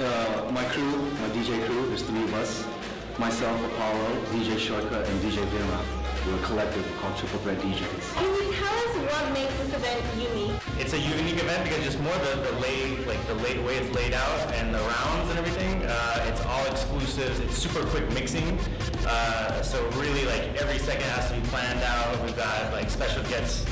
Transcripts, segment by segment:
uh, my crew, my DJ crew, there's three of us. Myself, Apollo, DJ Shortkut, and DJ Vira. We're a collective called Triple Threat DJs. Can you tell us what makes this event unique? It's a unique event because just more the, the lay, like the lay, way it's laid out and the rounds and everything. Uh, it's all exclusives. It's super quick mixing. Uh, so really like every second has to be planned out. We've got like special guests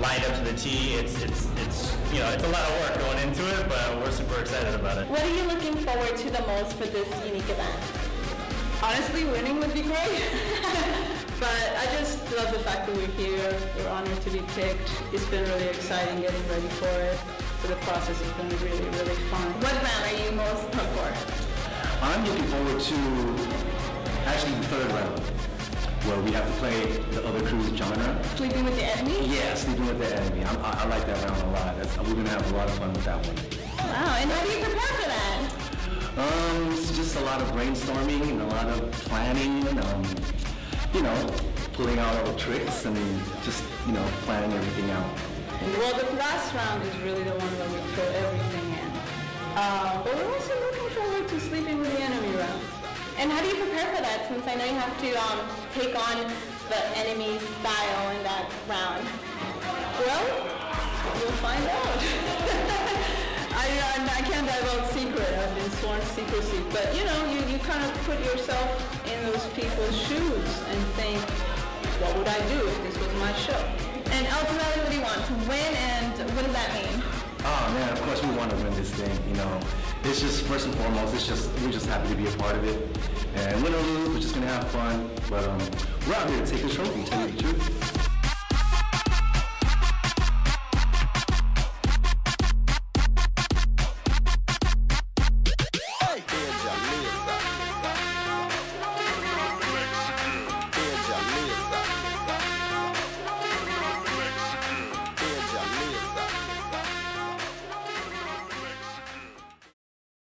lined up to the T. It's, it's, it's, you know, it's a lot of work going into it, but we're super excited about it. What are you looking forward to the most for this unique event? Honestly, winning would be great. but I just love the fact that we're here. We're honored to be picked. It's been really exciting getting ready for it. So the process has been really, really fun. What round are you most pumped for? I'm looking forward to actually the third round, where we have to play the other crew's genre. Sleeping with the enemy? Yeah, sleeping with the enemy. I'm, I, I like that round a lot. That's, we're gonna have a lot of fun with that one. Wow, and how do you prepare for that? Um, it's just a lot of brainstorming and a lot of planning. Um, you know, pulling out all the tricks and just you know planning everything out. Well, the last round is really the one where we throw everything in. Uh, but we're also looking And how do you prepare for that since I know you have to um, take on the enemy's style in that round? Well, you'll find out. I, I, I can't divulge secret. I've been sworn secrecy. But you know, you, you kind of put yourself in those people's shoes and think, what would I do if this was my show? And ultimately, what do you want? To win, and what does that mean? Oh man, of course we want to win this thing. You know, it's just first and foremost, it's just we're just happy to be a part of it. And win or lose, we're just gonna have fun. But um, we're out here to take the trophy. Tell you the truth.